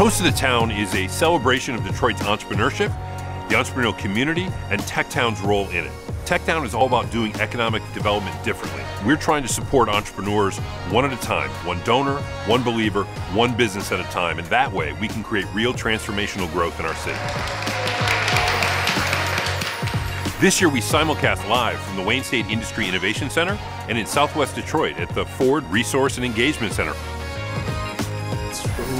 Toast of the Town is a celebration of Detroit's entrepreneurship, the entrepreneurial community, and Techtown's role in it. Techtown is all about doing economic development differently. We're trying to support entrepreneurs one at a time, one donor, one believer, one business at a time, and that way we can create real transformational growth in our city. This year we simulcast live from the Wayne State Industry Innovation Center and in Southwest Detroit at the Ford Resource and Engagement Center.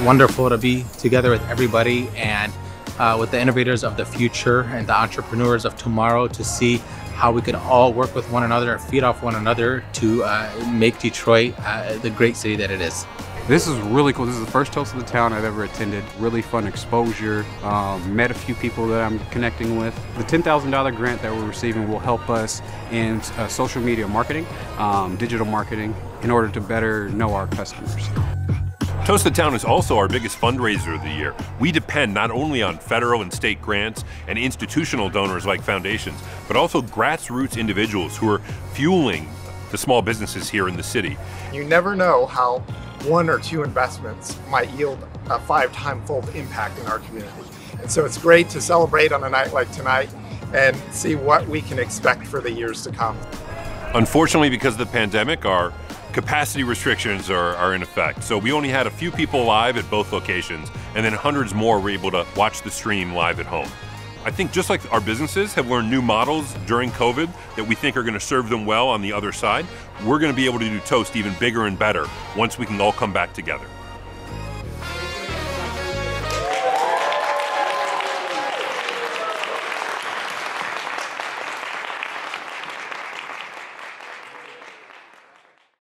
Wonderful to be together with everybody and uh, with the innovators of the future and the entrepreneurs of tomorrow to see how we could all work with one another and feed off one another to uh, make Detroit uh, the great city that it is. This is really cool. This is the first Toast of the Town I've ever attended. Really fun exposure. Um, met a few people that I'm connecting with. The $10,000 grant that we're receiving will help us in uh, social media marketing, um, digital marketing, in order to better know our customers. Toast the Town is also our biggest fundraiser of the year. We depend not only on federal and state grants and institutional donors like foundations, but also grassroots individuals who are fueling the small businesses here in the city. You never know how one or two investments might yield a five-time fold impact in our community. And so it's great to celebrate on a night like tonight and see what we can expect for the years to come. Unfortunately, because of the pandemic, our capacity restrictions are, are, in effect. So we only had a few people live at both locations, and then hundreds more were able to watch the stream live at home. I think just like our businesses have learned new models during COVID that we think are going to serve them well on the other side, we're going to be able to do Toast even bigger and better once we can all come back together.